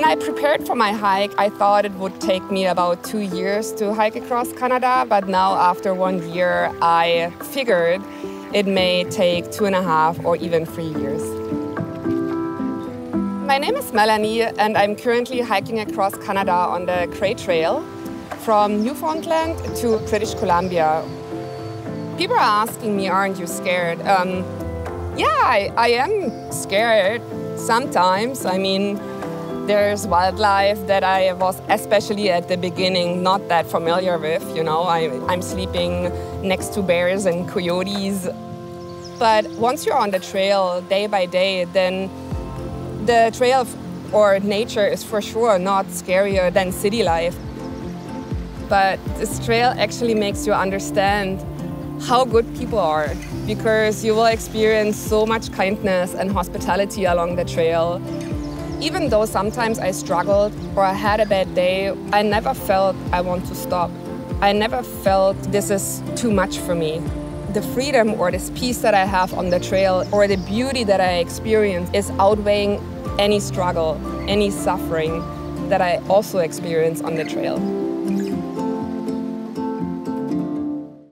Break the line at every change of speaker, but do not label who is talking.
When I prepared for my hike, I thought it would take me about two years to hike across Canada, but now after one year, I figured it may take two and a half or even three years. My name is Melanie, and I'm currently hiking across Canada on the Great Trail from Newfoundland to British Columbia. People are asking me, Aren't you scared? Um, yeah, I, I am scared sometimes. I mean, there's wildlife that I was, especially at the beginning, not that familiar with. You know, I, I'm sleeping next to bears and coyotes. But once you're on the trail day by day, then the trail or nature is for sure not scarier than city life. But this trail actually makes you understand how good people are because you will experience so much kindness and hospitality along the trail. Even though sometimes I struggled or I had a bad day, I never felt I want to stop. I never felt this is too much for me. The freedom or this peace that I have on the trail or the beauty that I experience is outweighing any struggle, any suffering that I also experience on the trail.